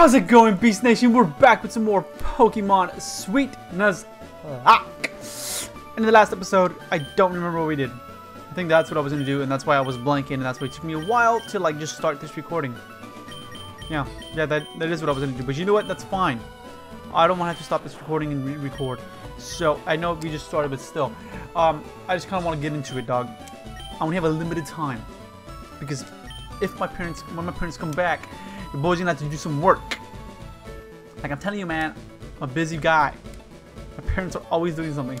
How's it going, Beast Nation? We're back with some more Pokemon Sweet Nuzlocke. In the last episode, I don't remember what we did. I think that's what I was going to do, and that's why I was blanking, and that's why it took me a while to, like, just start this recording. Yeah, yeah, that, that is what I was going to do. But you know what? That's fine. I don't want to have to stop this recording and re-record. So, I know we just started, but still. Um, I just kind of want to get into it, dog. I only have a limited time. Because if my parents, when my parents come back, your boy's gonna have to do some work. Like I'm telling you, man, I'm a busy guy. My parents are always doing something.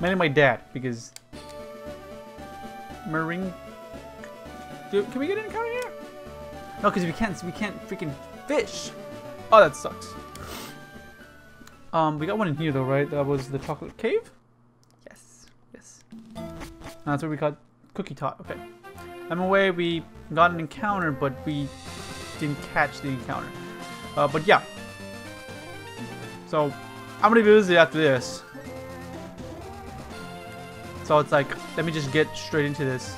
Mainly my dad, because Marine. Dude, can we get an encounter here? No, because we can't. We can't freaking fish. Oh, that sucks. Um, we got one in here though, right? That was the chocolate cave. Yes, yes. That's what we got. Cookie tot. Okay. I'm away. We got an encounter, but we didn't catch the encounter. Uh, but yeah. So, I'm gonna be busy after this. So it's like, let me just get straight into this.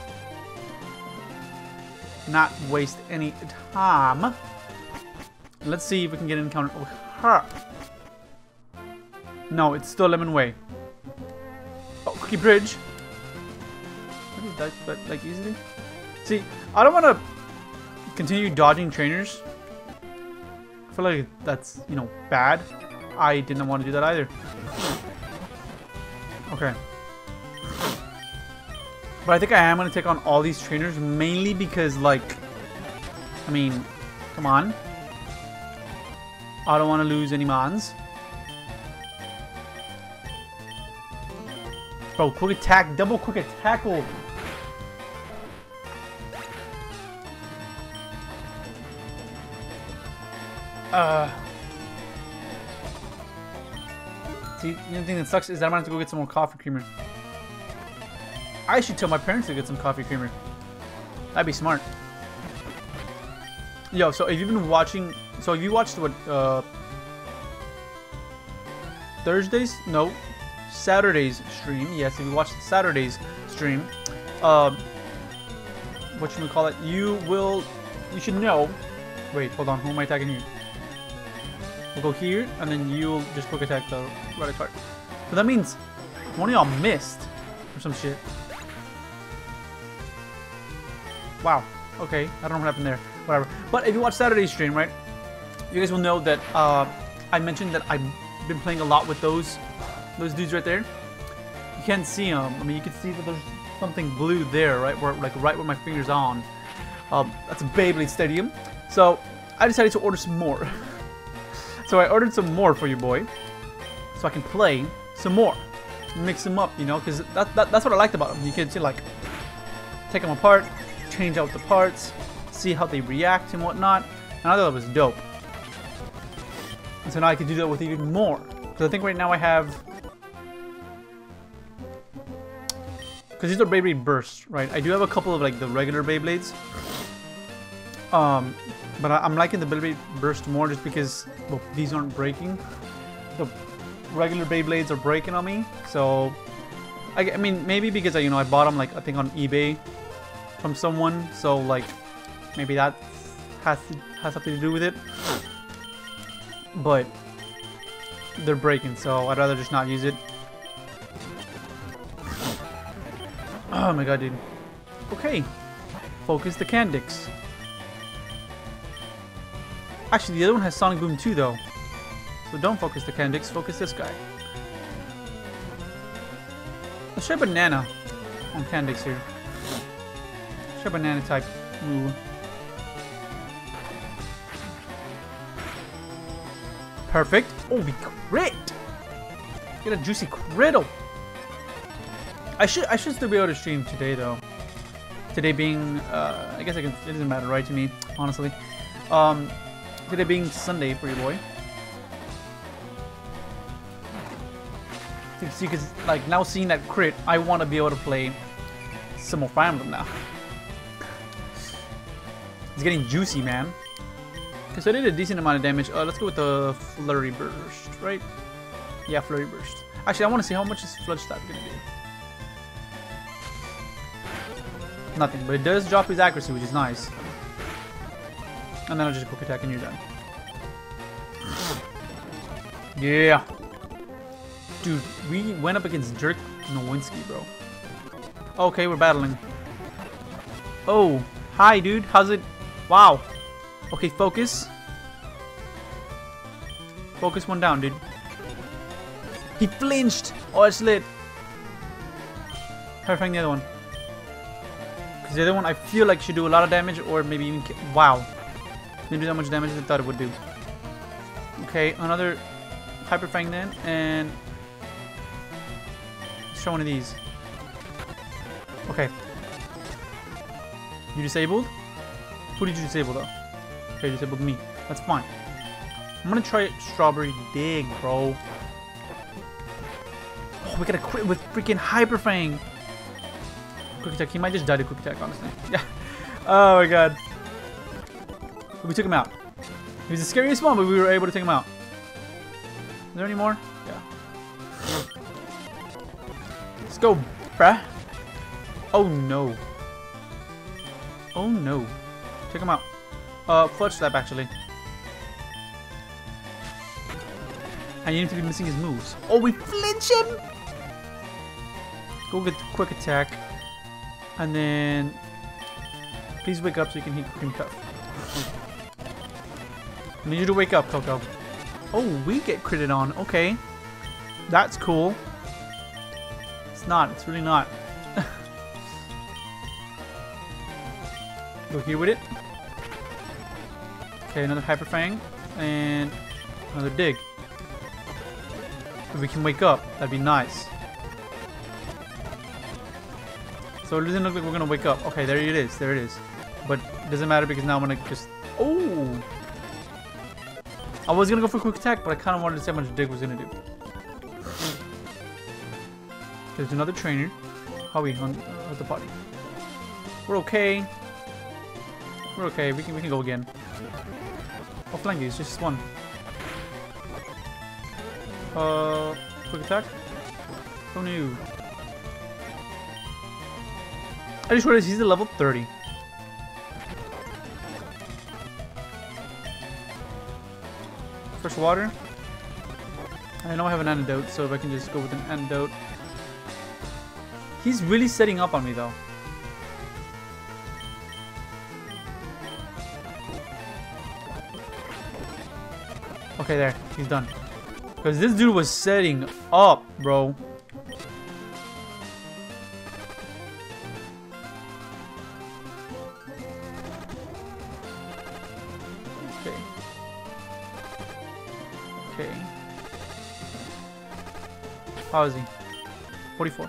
Not waste any time. Let's see if we can get an encounter with her. No, it's still Lemon Way. Oh, Cookie Bridge. That, that, like easily? See, I don't want to continue dodging trainers. I feel like that's, you know, bad. I didn't want to do that either. Okay. But I think I am going to take on all these trainers, mainly because, like, I mean, come on. I don't want to lose any mons. Bro, quick attack, double quick attack oh. Uh. See, the only thing that sucks is that I'm gonna have to go get some more coffee creamer. I should tell my parents to get some coffee creamer. That'd be smart. Yo, so if you've been watching, so if you watched what, uh, Thursdays? No, Saturday's stream. Yes, if you watched Saturday's stream, um, what you call it, you will, you should know. Wait, hold on. Who am I attacking here? We'll go here, and then you'll just quick attack the card. So that means one of y'all missed or some shit. Wow. Okay, I don't know what happened there. Whatever. But if you watch Saturday's stream, right, you guys will know that uh, I mentioned that I've been playing a lot with those those dudes right there. You can't see them. I mean, you can see that there's something blue there, right, where like right where my finger's on. Um, that's a Beyblade Stadium. So I decided to order some more. So I ordered some more for you, boy. So I can play some more. Mix them up, you know, because that, that, that's what I liked about them. You can see, like, take them apart, change out the parts, see how they react and whatnot. And I thought it was dope. And so now I can do that with even more. Because I think right now I have... Because these are Beyblade Bursts, right? I do have a couple of, like, the regular Beyblades. Um, but I, am liking the Beyblade Burst more just because well, these aren't breaking. The regular Beyblades are breaking on me, so I, I mean maybe because I you know I bought them like I think on eBay from someone, so like maybe that has has something to do with it. But they're breaking, so I'd rather just not use it. Oh my god, dude. Okay. Focus the Candix. Actually, the other one has Sonic Boom too, though. So don't focus the Candix, focus this guy. Let's try Banana on Candix here. Let's try Banana type move. Perfect. Oh, we crit! Get a juicy criddle. I should I should still be able to stream today though. Today being uh, I guess I can it doesn't matter right to me honestly. Um, Today being Sunday for you, boy. See, because like now seeing that crit, I want to be able to play some more Fire Emblem now. It's getting juicy, man. Okay, so I did a decent amount of damage. Uh, let's go with the Flurry Burst, right? Yeah, Flurry Burst. Actually, I want to see how much is Flood Stab gonna do. Nothing, but it does drop his accuracy, which is nice. And then I'll just quick attack and you're done. Yeah. Dude, we went up against Dirk Nowitzki, bro. Okay, we're battling. Oh, hi, dude. How's it? Wow. Okay, focus. Focus one down, dude. He flinched. Oh, it's lit. Find the other one. Because the other one, I feel like should do a lot of damage or maybe even... Wow. Didn't do that much damage as I thought it would do. Okay, another Hyper Fang then, and... Let's try one of these. Okay. You disabled? Who did you disable though? Okay, disabled me. That's fine. I'm gonna try Strawberry Dig, bro. Oh, we gotta quit with freaking Hyper Fang. Quick attack. He might just die to quick attack, honestly. Yeah. Oh my god. We took him out. He was the scariest one, but we were able to take him out. Is there any more? Yeah. Let's go, bruh. Oh no. Oh no. Take him out. Uh, Fudge Slap actually. And you need to be missing his moves. Oh, we flinch him! Go get the quick attack. And then... Please wake up so you can hit Cream Cuff. I need you to wake up, Coco. Oh, we get critted on. Okay. That's cool. It's not. It's really not. Go here with it. Okay, another Hyper Fang. And another Dig. If we can wake up, that'd be nice. So it doesn't look like we're gonna wake up. Okay, there it is. There it is. But it doesn't matter because now I'm gonna just... I was gonna go for quick attack, but I kind of wanted to see how much Dig was gonna do. There's another trainer. How are we on uh, the party? We're okay. We're okay. We can we can go again. Oh, flank just one. Uh, quick attack. Oh no. I just realized he's at level 30. Fresh water. I know I have an antidote, so if I can just go with an antidote. He's really setting up on me though. Okay, there. He's done. Because this dude was setting up, bro. How is he? 44. I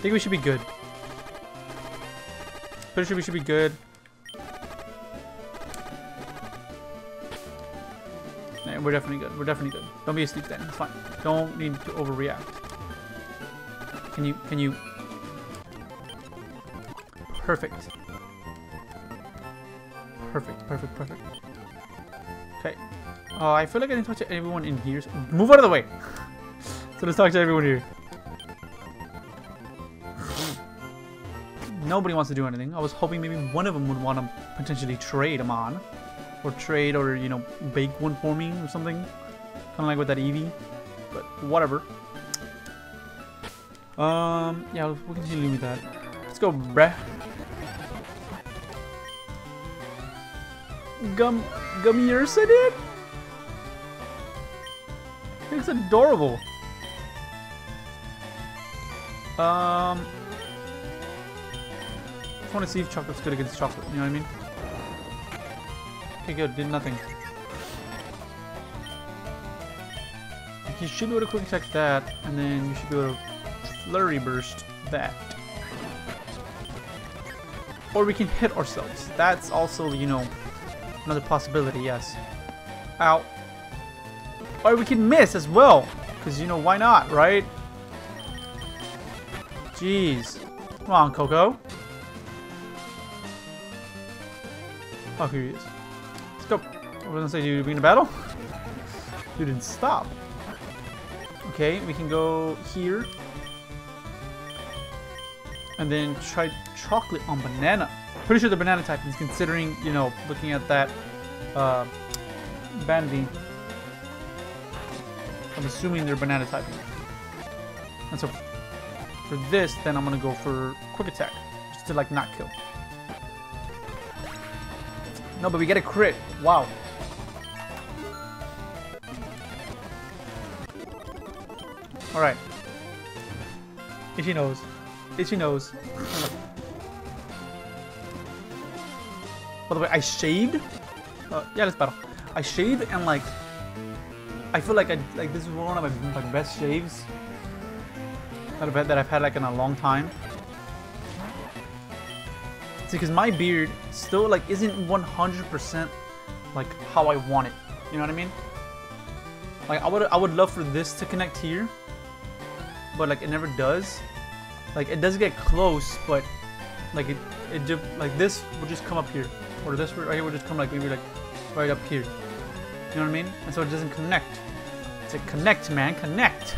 think we should be good. Pretty sure we should be good. Yeah, we're definitely good. We're definitely good. Don't be a sleep then. It's fine. Don't need to overreact. Can you, can you... Perfect. Perfect, perfect, perfect. Okay. Oh, I feel like I didn't touch to everyone in here. Move out of the way! So let's talk to everyone here. Nobody wants to do anything. I was hoping maybe one of them would want to potentially trade him on. Or trade or you know bake one for me or something. Kind of like with that Eevee. But whatever. Um yeah we'll continue with that. Let's go bruh. Gum gummy Ursa it's adorable um I want to see if chocolate's good against chocolate you know what I mean Okay, good. Did nothing. You should be able to quick attack that, and then you should be able to flurry burst that. Or we can hit ourselves. That's also, you know, another possibility, yes. Ow. Or we can miss as well. Because, you know, why not, right? Jeez. Come on, Coco. Oh, here he is. Let's go. I was gonna say, you in a battle? You didn't stop. Okay, we can go here. And then try chocolate on banana. Pretty sure the banana type is considering, you know, looking at that uh, Bandy. I'm assuming they're banana typing. And so for this, then I'm gonna go for quick attack. Just to like not kill. No, but we get a crit. Wow. Alright. Itchy nose. Itchy nose. By the way, I shaved. Uh, yeah, let's battle. I shaved and like, I feel like I like this is one of my, my best shaves that I've had that I've had like in a long time. See, because my beard still like isn't 100% like how I want it. You know what I mean? Like I would I would love for this to connect here, but like it never does. Like it does get close, but like it it just like this will just come up here, or this right here will just come like maybe like right up here. You know what I mean? And so it doesn't connect. It's a connect, man, connect.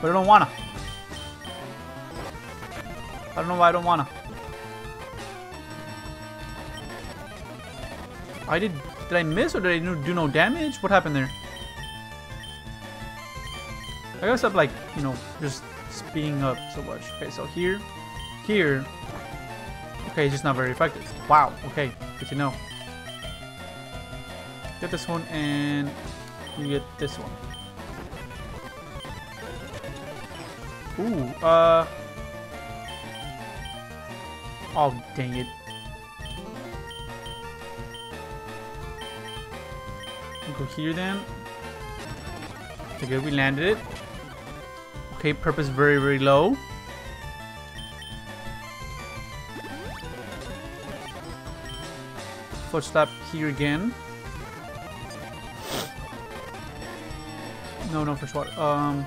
But I don't wanna. I don't know why I don't wanna. I did. Did I miss or did I do no damage? What happened there? I gotta stop like you know just speeding up so much. Okay, so here, here. Okay, it's just not very effective. Wow. Okay, good to know. Get this one and you get this one. Ooh. Uh. Oh dang it. Go here then. Okay, good. We landed it. Okay, purpose very, very low. Foot stop here again. No, no, for water. Um,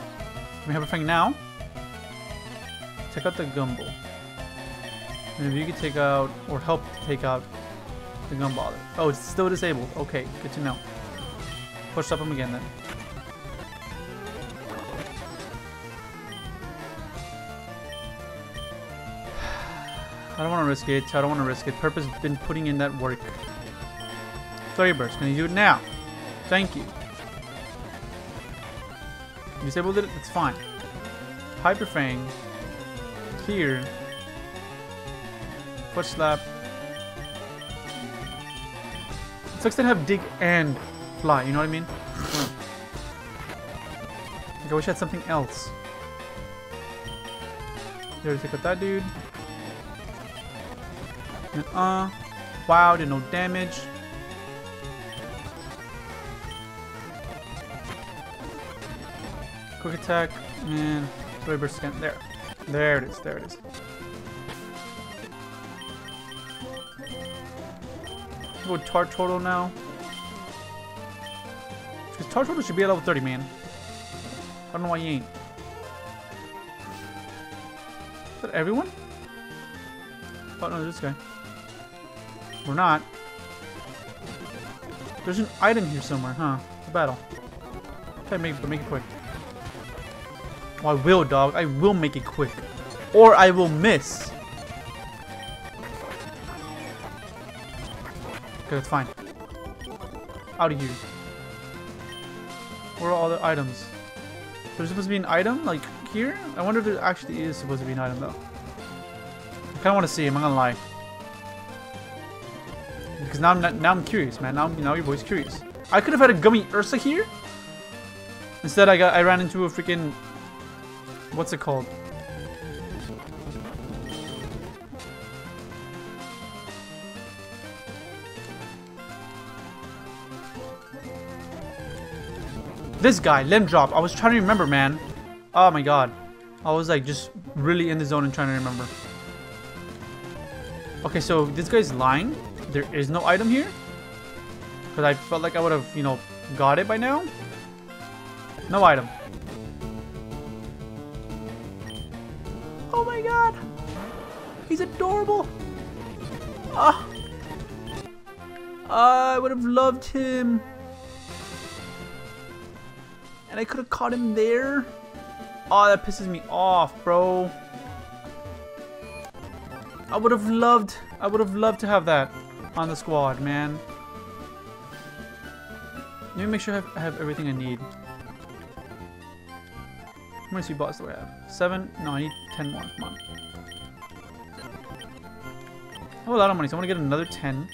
we have a thing now. Take out the gumball. And if you could take out, or help take out the gumball. Oh, it's still disabled. Okay, good to know. Push up him again then. I don't want to risk it. I don't want to risk it. Purpose been putting in that work. Flurry Burst. Can you do it now? Thank you. Disabled it? It's fine. Hyper Fang. Here. Foot Slap. It sucks to have Dig and fly, you know what I mean? like I wish I had something else. There, take out that dude. And, uh, wow, did no damage. Quick attack and Ray burst again. There, there it is. There it is. Go Tart Turtle now. Because Tart Turtle should be at level 30, man. I don't know why he ain't. Is that everyone? Oh no, this guy. We're not. There's an item here somewhere, huh? The battle. Okay, make, make it quick. Oh, I will, dog. I will make it quick. Or I will miss. Okay, that's fine. Out of here. Where are all the items? There's supposed to be an item, like, here? I wonder if there actually is supposed to be an item, though. I kind of want to see him, I'm gonna lie. Because now I'm, not, now I'm curious, man. Now, now your boy's curious. I could have had a gummy Ursa here. Instead, I got I ran into a freaking... What's it called? This guy, Limb Drop. I was trying to remember, man. Oh my god. I was like just really in the zone and trying to remember. Okay, so this guy's lying. There is no item here. Because I felt like I would have, you know, got it by now. No item. Oh my god. He's adorable. Ah. I would have loved him. And I could have caught him there. Oh, that pisses me off, bro. I would have loved, I would have loved to have that on the squad, man. Let me make sure I have, I have everything I need. How many sweet balls do I have? Seven? No, I need ten more. Come on. I have a lot of money, so I'm gonna get another ten.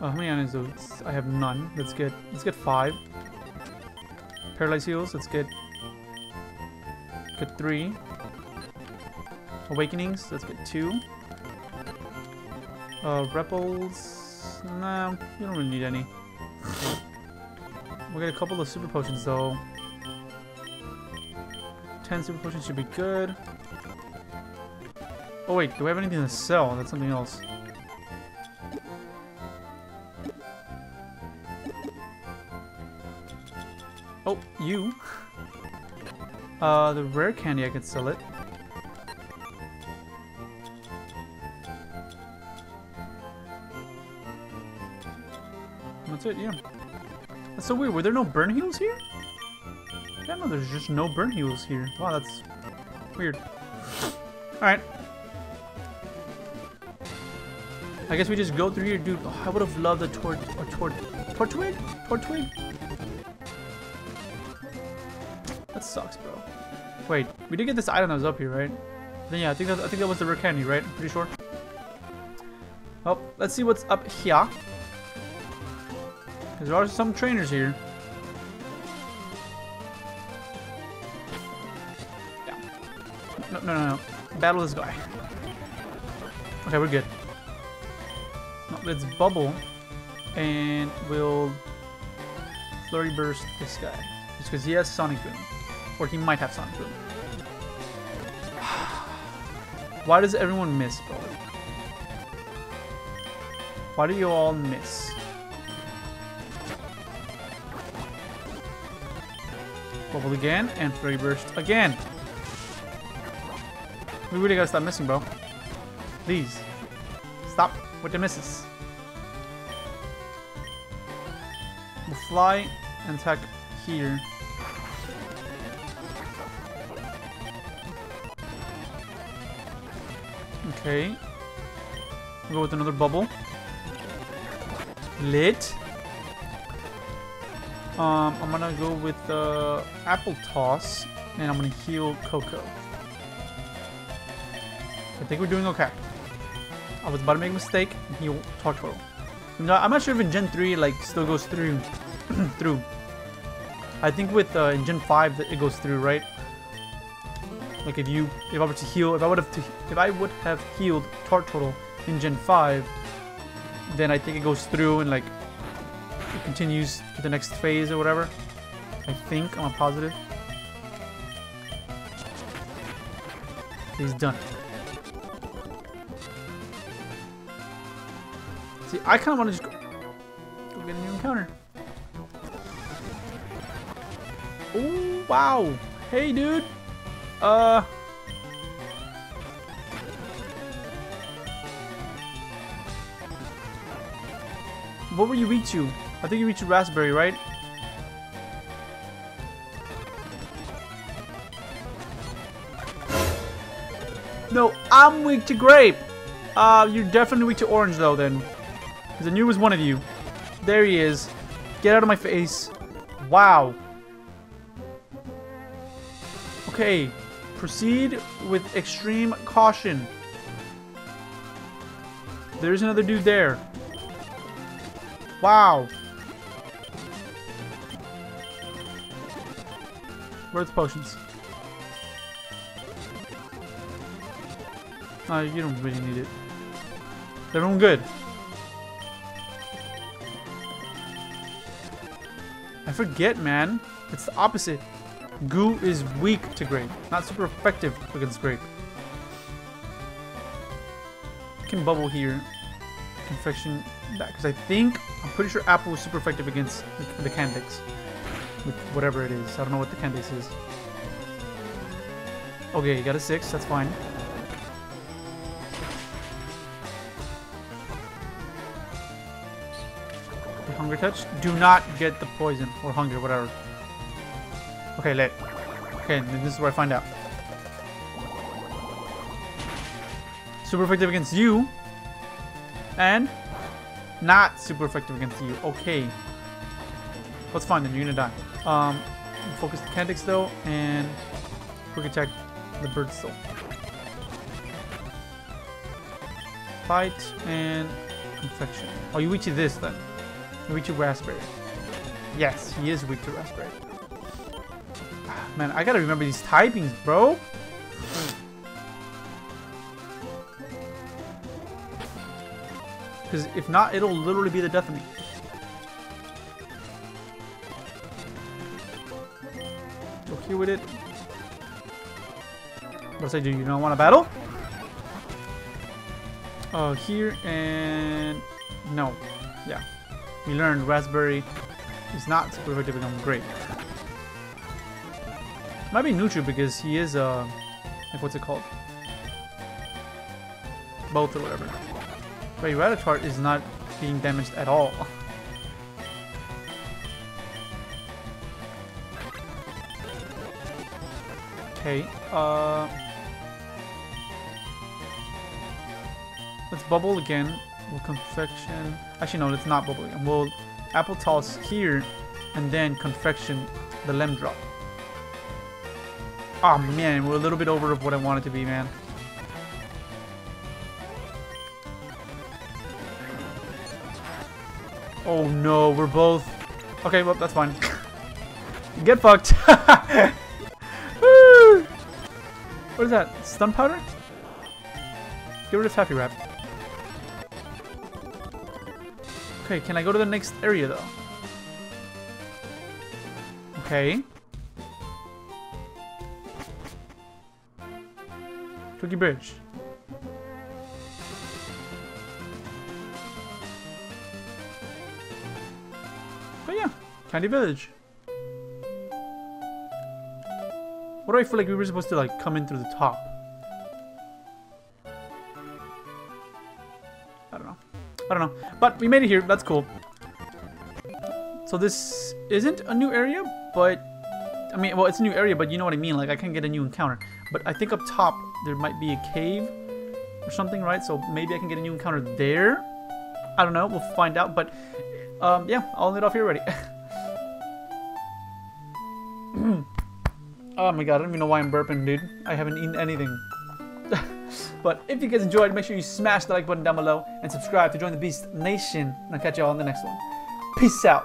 Oh, how many onions do I have none. Let's get let's get five. Paralyzed heals, let's get get three. Awakenings, let's get two. Uh, Repels, nah, you don't really need any. We'll get a couple of super potions though. 10 super potions should be good. Oh wait, do we have anything to sell? That's something else. You. Uh, the rare candy, I could sell it. That's it, yeah. That's so weird. Were there no burn heals here? Yeah, no, there's just no burn heals here. Wow, that's weird. Alright. I guess we just go through here, dude. Oh, I would have loved a tort or tort tortwig? Tortwig? Sucks, bro. Wait, we did get this item that was up here, right? Then yeah, I think that I think that was the rare candy, right? I'm pretty sure. Well, let's see what's up here. Because there are some trainers here. Yeah. No, no, no, no. Battle this guy. Okay, we're good. Let's bubble. And we'll flurry burst this guy. Just because he has Sonic Boom. Or he might have Sonic Boom. Why does everyone miss, bro? Why do you all miss? Bubble again, and Flurry Burst again. We really gotta stop missing, bro. Please. Stop with the misses. We'll fly and attack here. Okay. Go with another bubble. Lit. Um, I'm gonna go with the uh, apple toss, and I'm gonna heal Coco. I think we're doing okay. I was about to make a mistake and heal Tortoro. No, I'm not sure if in Gen 3 like still goes through through. I think with uh, in Gen 5 it goes through, right? Like if you if I were to heal if I would have if I would have healed Tortoro in Gen 5, then I think it goes through and like it continues to the next phase or whatever. I think, I'm positive. He's done. See, I kind of want to just go, go get a new encounter. Oh, wow. Hey, dude. Uh... What were you weak to? I think you reached raspberry, right? No, I'm weak to grape. Uh, you're definitely weak to orange though then. Because I knew it was one of you. There he is. Get out of my face. Wow. Okay. Proceed with extreme caution. There's another dude there. Wow. Where's the potions? Uh, you don't really need it. Everyone good? I forget, man. It's the opposite. Goo is weak to grape, not super effective against grape. Can bubble here. Confection that because I think I'm pretty sure apple is super effective against the, the Candex with whatever it is. I don't know what the Candex is. Okay, you got a six. That's fine. The hunger touch. Do not get the poison or hunger, whatever. Okay, let. Okay, this is where I find out. Super effective against you. And not super effective against you. Okay. Fine then, you're gonna die. Um, Focus the Candix though, and quick attack the bird soul. Fight and confection. Oh, you weak to this then. You weak to raspberry. Yes, he is weak to raspberry. Man, I gotta remember these typings, bro. Because if not, it'll literally be the death of me. Okay with it. What I do? You don't want to battle? Uh, here and no. Yeah. We learned Raspberry is not super to become great. Might be neutral because he is uh like what's it called? Both or whatever. Wait, Rattata is not being damaged at all. Okay, uh... Let's bubble again. We'll confection... Actually, no, let's not bubble again. We'll apple toss here, and then confection the lem drop. Oh man, we're a little bit over of what I wanted to be, man. Oh no, we're both... Okay, well, that's fine. Get fucked! What is that? Stun powder? Get rid of Taffy Wrap. Okay, can I go to the next area though? Okay. Cookie Bridge. But yeah, Candy Village. What do I feel like we were supposed to like come in through the top? I don't know. I don't know. But we made it here. That's cool. So this isn't a new area, but I mean, well, it's a new area, but you know what I mean. Like I can get a new encounter. But I think up top there might be a cave or something, right? So maybe I can get a new encounter there. I don't know. We'll find out. But um, yeah, I'll end it off here already. oh my god, I don't even know why I'm burping, dude. I haven't eaten anything. but if you guys enjoyed, make sure you smash the like button down below and subscribe to join the Beast Nation. And I'll catch y'all on the next one. Peace out.